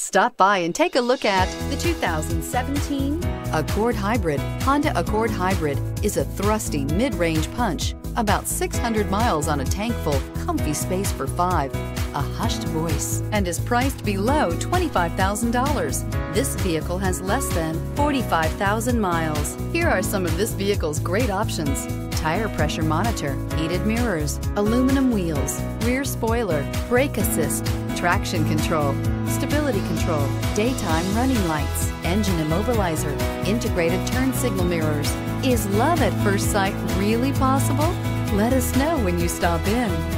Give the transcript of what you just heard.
Stop by and take a look at the 2017 Accord Hybrid. Honda Accord Hybrid is a thrusty mid-range punch, about 600 miles on a tank full, comfy space for five, a hushed voice, and is priced below $25,000. This vehicle has less than 45,000 miles. Here are some of this vehicle's great options. Tire pressure monitor, heated mirrors, aluminum wheels, rear spoiler, brake assist, traction control, stability control, daytime running lights, engine immobilizer, integrated turn signal mirrors. Is love at first sight really possible? Let us know when you stop in.